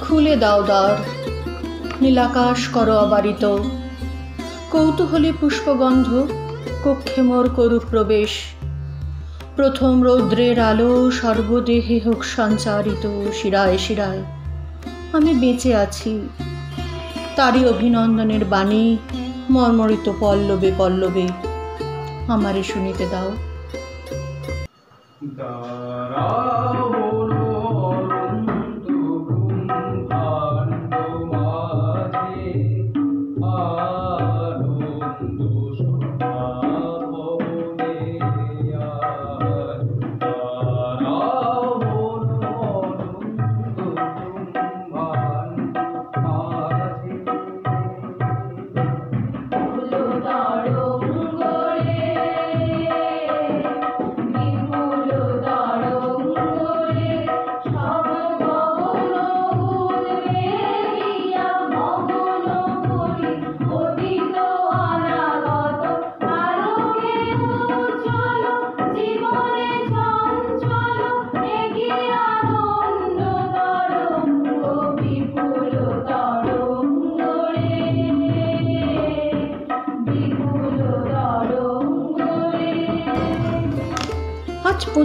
খুলে দাও দ্বার, নীলাকাশ করো অবারিত কৌতূহলী পুষ্পগন্ধ, কক্ষে মোর করু প্রবেশ। প্রথম রৌদ্রের আলো সর্বদেহে হোক সঞ্চারিত, শিরায় শিরায়। আমি বেঁচে আছি। তারই অভিনন্দনের বাণী, মর্মরিত পল্লবে পল্লবে। আমারে শুনিতে দাও। আজ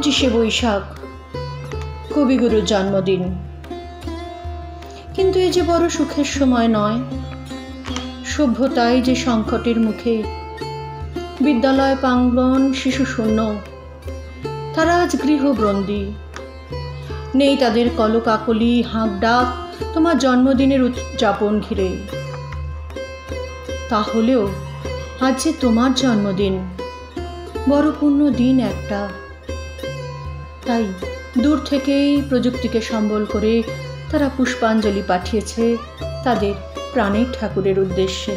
পঁচিশে বৈশাখ, কবিগুরুর জন্মদিন। কিন্তু এ যে বড় সুখের সময় নয়, সভ্যতাই যে সংকটের মুখে, বিদ্যালয় প্রাঙ্গণ শিশু শূন্য, তারা আজ গৃহবন্দী। নেই তাদের কলকাকলি, হাঁক ডাক, তোমার জন্মদিনের উদযাপন ঘিরে। তাহলেও আজ যে তোমার জন্মদিন, বড় পূর্ণ দিন একটা তাই দূর থেকেই প্রযুক্তিকে সম্বল করে তারা পুষ্পাঞ্জলি পাঠিয়েছে তাদের প্রাণের ঠাকুরের উদ্দেশ্যে।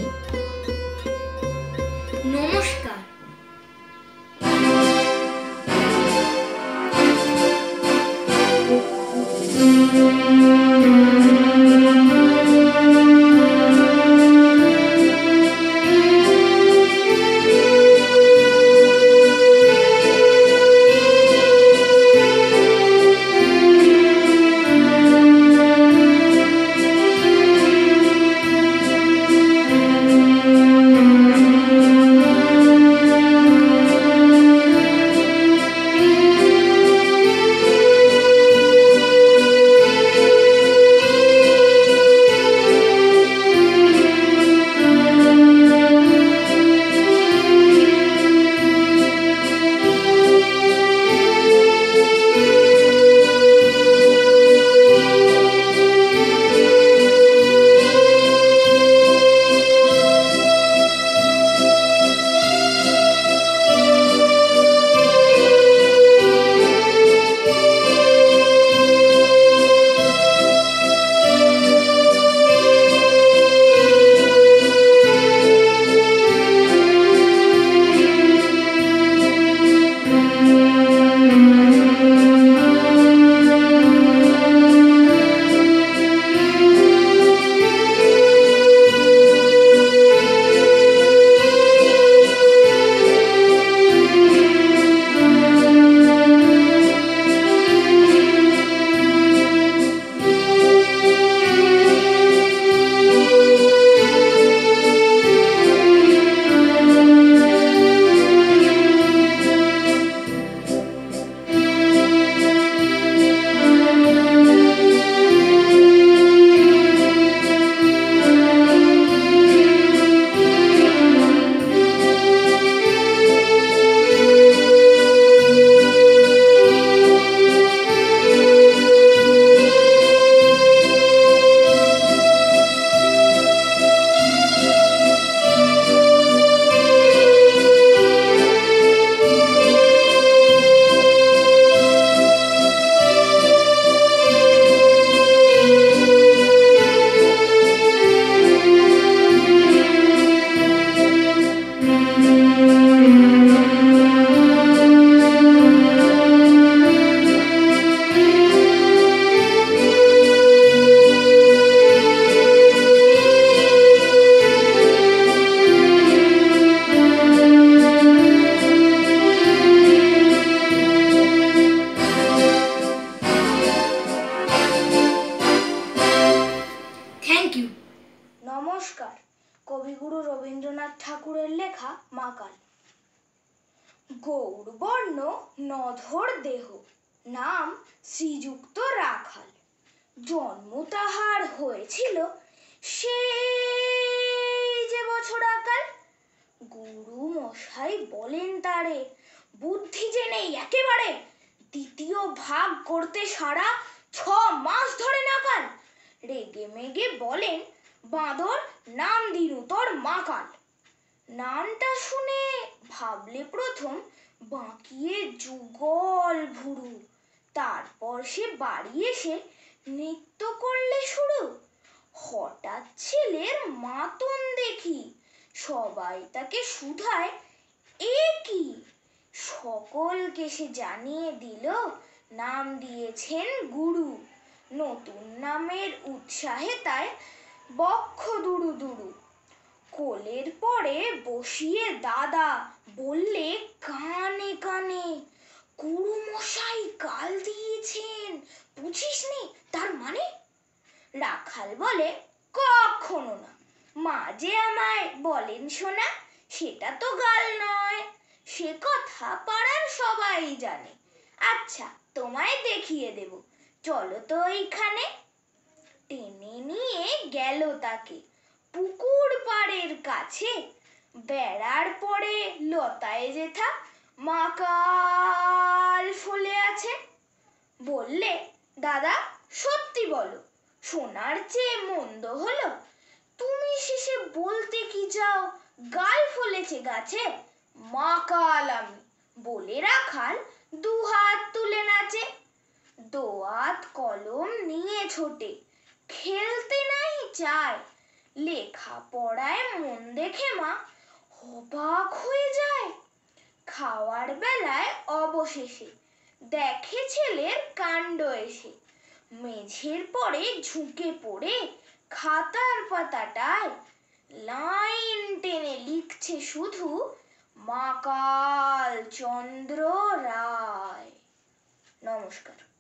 নাম শ্রীযুক্ত রাখাল। জন্ম তাহার হয়েছিল সেই যে বছর আকাল। গুরু মশাই বলেন তারে, বুদ্ধি যে নেই একেবারে দ্বিতীয় ভাগ করতে সারা ছ মাস ধরে নাকাল রেগে মেগে বলেন, বাঁদর, নাম দিনু তোর মাকাল নামটা শুনে ভাবলে প্রথম বাঁকিয়ে যুগল ভুরু। তারপর সে বাড়ি এসে নৃত্য করলে শুরু। হঠাৎ ছেলের মাতন দেখি, সবাই তাকে শুধায়, এ কি? সকলকে সে জানিয়ে দিল, নাম দিয়েছেন গুরু। নতুন নামের উৎসাহে তাই বক্ষ দুরু দুরু। কোলের পরে বসিয়ে দাদা বললে, কানে কানে গুরু মশাই গাল দিয়েছেন। বুঝিস নি, তার মানে? রাখাল বলে, কখনো না। মা যে আমায় বলেন শোনা সেটা তো গাল নয়। সে কথা পাড়ার সবাই জানে। আচ্ছা তোমায় দেখিয়ে দেব। চলো তো এইখানে। টেনে নিয়ে গেল তাকে। পুকুর পাড়ের কাছে। বেড়ার পরে লতায় যেথা মাকাল ফুলে আছে। বললে, দাদা, সত্যি বলো, সোনার চেয়ে মন্দ হলো। তুমি শেষে বলতে কি চাও? গাল ফলেছে গাছে। মাকাল আমি, বলে রাখাল দু হাত তুলে নাচে। দোয়াত কলম নিয়ে ছোটে, খেলতে নাই চায়। লেখা পড়ায় মন দেখে মা অবাক হয়ে যায়। খাওয়ার বেলায় অবশেষে দেখে ছেলের কাণ্ড এসে। মেঝের পরে ঝুঁকে পড়ে খাতার পাতাটায় লাইন টেনে লিখছে শুধু, মাকাল চন্দ্র রায়। নমস্কার।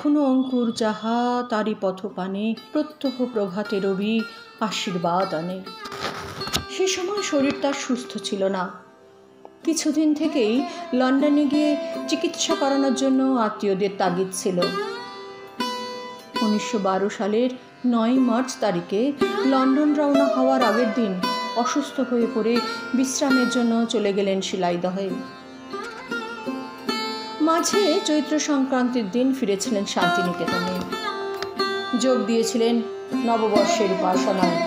এখনও অঙ্কুর যাহা তারই পথপানে প্রত্যহ প্রভাতে রবি আশীর্বাদ আনে। সে সময় শরীর তার সুস্থ ছিল না। কিছুদিন থেকেই লন্ডনে গিয়ে চিকিৎসা করানোর জন্য আত্মীয়দের তাগিদ ছিল। উনিশশো বারো সালের নয় মার্চ তারিখে লন্ডন রওনা হওয়ার আগের দিন অসুস্থ হয়ে পড়ে বিশ্রামের জন্য চলে গেলেন শিলাইদহে। মাঝে চৈত্র সংক্রান্তির দিন ফিরেছিলেন শান্তিনিকেতনে। যোগ দিয়েছিলেন নববর্ষের উপাসনায়।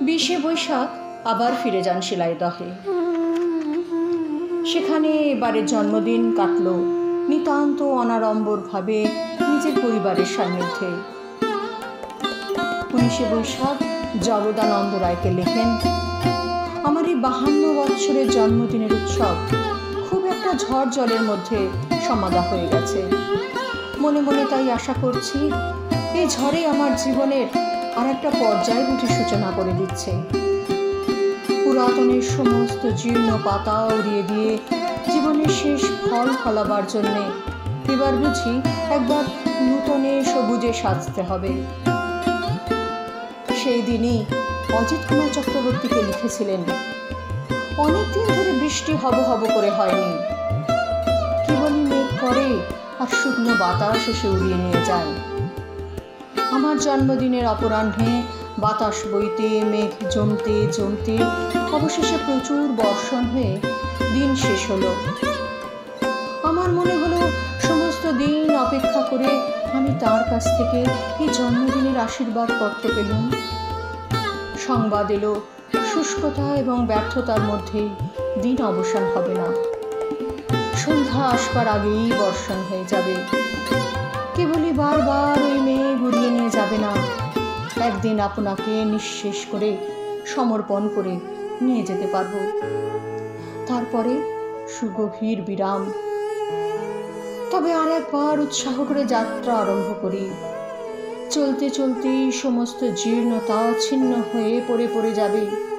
বিশে বৈশাখ আবার ফিরে যান শিলাইদহে। সেখানে এবারে জন্মদিন কাটল নিতান্ত অনাড়ম্বরভাবে নিজের পরিবারের সান্নিধ্যে। উনিশে বৈশাখ জগদানন্দ রায়কে লেখেন, আমার এই বাহান্ন বৎসরের জন্মদিনের উৎসব একটা ঝড় জলের মধ্যে সমাধা হয়ে গেছে। মনে মনে তাই আশা করছি, এই ঝড়ে আমার জীবনের আর একটা পর্যায় বুঝি সূচনা করে দিচ্ছে। পুরাতনের সমস্ত জীর্ণ পাতা উড়িয়ে দিয়ে জীবনের শেষ ফল ফলাবার জন্যে এবার বুঝি একবার নূতনে সবুজে সাজতে হবে। সেই দিনই অজিত কুমার চক্রবর্তীকে লিখেছিলেন অনেকদিন ধরে বৃষ্টি হব হব করে হয়নি। কেবলই মেঘ করে, আর শুকনো বাতাস এসে উড়িয়ে নিয়ে যায়। আমার জন্মদিনের অপরাহ্নে বাতাস বইতে, মেঘ জমতে জমতে অবশেষে প্রচুর বর্ষণ হয়ে দিন শেষ হলো। আমার মনে হলো, সমস্ত দিন অপেক্ষা করে আমি তার কাছ থেকে এই জন্মদিনের আশীর্বাদ পত্র পেলাম। সংবাদ এলো শুষ্কতা এবং ব্যর্থতার মধ্যেই দিন অবসান হবে না। সন্ধ্যা আসবার আগেই বর্ষণ হয়ে যাবে। কেবলই বারবার ওই মেয়ে ঘুরিয়ে নিয়ে যাবে না। একদিন আপনাকে নিঃশেষ করে, সমর্পণ করে নিয়ে যেতে পারব। তারপরে সুগভীর বিরাম। তবে আর একবার উৎসাহ করে যাত্রা আরম্ভ করি। চলতে চলতে সমস্ত জীর্ণতা ছিন্ন হয়ে পড়ে পড়ে যাবে।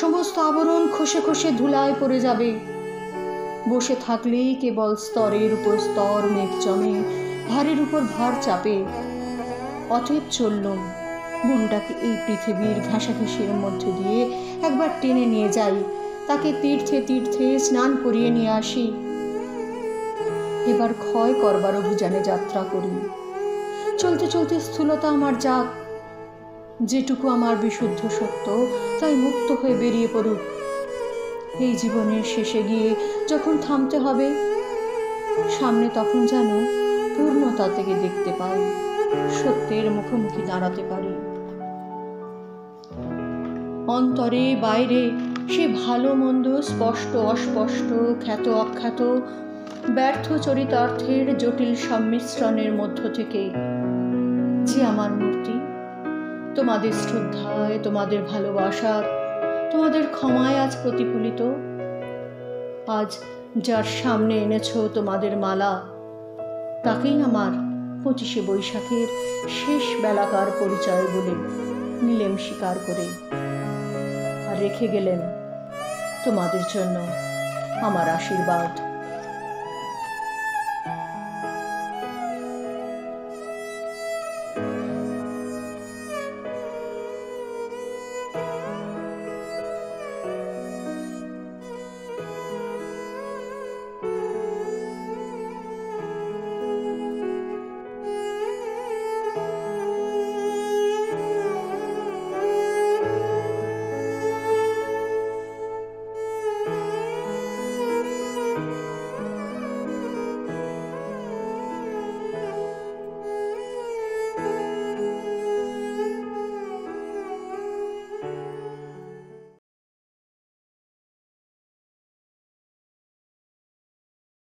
সমস্ত আবরণ খসে খসে ধুলায় পড়ে যাবে। বসে থাকলেই কেবল স্তরের উপর স্তর মেঘ জমে ভারের উপর ভার চাপে। অতএব চললুম মনটাকে এই পৃথিবীর ঘেঁষাঘেঁষির মধ্যে দিয়ে একবার টেনে নিয়ে যাই, তাকে তীর্থে তীর্থে স্নান করিয়ে নিয়ে আসি। এবার ক্ষয় করবার অভিযানে যাত্রা করি। চলতে চলতে স্থূলতা আমার যাক যেটুকু আমার বিশুদ্ধ সত্য, তাই মুক্ত হয়ে বেরিয়ে পড়ুক। এই জীবনের শেষে গিয়ে যখন থামতে হবে, সামনে তখন যেন পূর্ণতা থেকে দেখতে পাই, সত্যের মুখোমুখি দাঁড়াতে পারি। অন্তরে, বাইরে, সে ভালো, মন্দ, স্পষ্ট, অস্পষ্ট, খ্যাত, অখ্যাত, ব্যর্থ, চরিতার্থের, জটিল, সম্মিশ্রণের মধ্য থেকে, যে আমার তোমাদের শ্রদ্ধায়, তোমাদের ভালোবাসার, তোমাদের ক্ষমায় আজ প্রতিফলিত। আজ যার সামনে এনেছো তোমাদের মালা, তাকেই আমার পঁচিশে বৈশাখের শেষ বেলাকার পরিচয় বলে নিলেম স্বীকার করে। আর রেখে গেলেন তোমাদের জন্য আমার আশীর্বাদ।